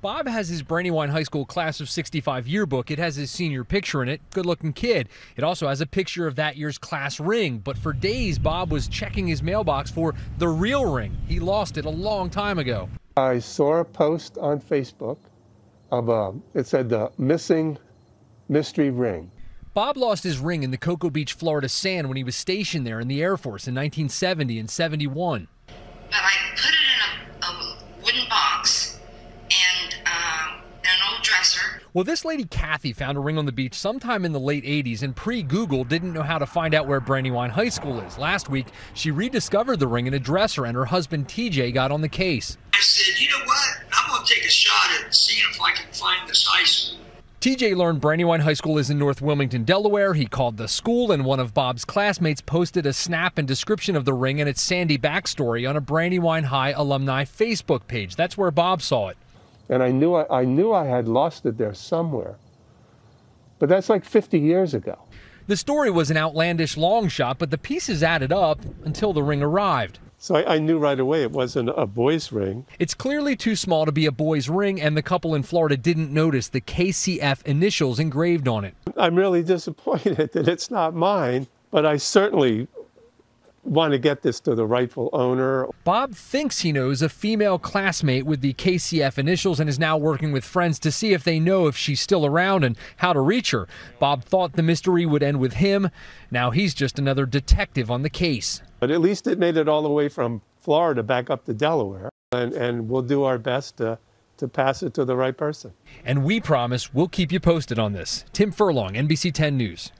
Bob has his Brandywine High School class of 65 yearbook. It has his senior picture in it. Good looking kid. It also has a picture of that year's class ring. But for days, Bob was checking his mailbox for the real ring. He lost it a long time ago. I saw a post on Facebook of a, it said the missing mystery ring. Bob lost his ring in the Cocoa Beach, Florida sand when he was stationed there in the Air Force in 1970 and 71. But I put it in a, a wooden box and uh, in an old dresser. Well, this lady Kathy found a ring on the beach sometime in the late 80s and pre Google didn't know how to find out where Brandywine High School is. Last week, she rediscovered the ring in a dresser and her husband TJ got on the case. I said, you know what? I'm going to take a shot at seeing if I can find this high school. TJ learned Brandywine High School is in North Wilmington, Delaware. He called the school, and one of Bob's classmates posted a snap and description of the ring and its sandy backstory on a Brandywine High alumni Facebook page. That's where Bob saw it. And I knew I, I knew I had lost it there somewhere. But that's like 50 years ago. The story was an outlandish long shot, but the pieces added up until the ring arrived. So I, I, knew right away it wasn't a boy's ring. It's clearly too small to be a boy's ring, and the couple in Florida didn't notice the KCF initials engraved on it. I'm really disappointed that it's not mine, but I certainly want to get this to the rightful owner. Bob thinks he knows a female classmate with the KCF initials and is now working with friends to see if they know if she's still around and how to reach her. Bob thought the mystery would end with him. Now he's just another detective on the case. But at least it made it all the way from Florida back up to Delaware. And, and we'll do our best to, to pass it to the right person. And we promise we'll keep you posted on this. Tim Furlong, NBC 10 News.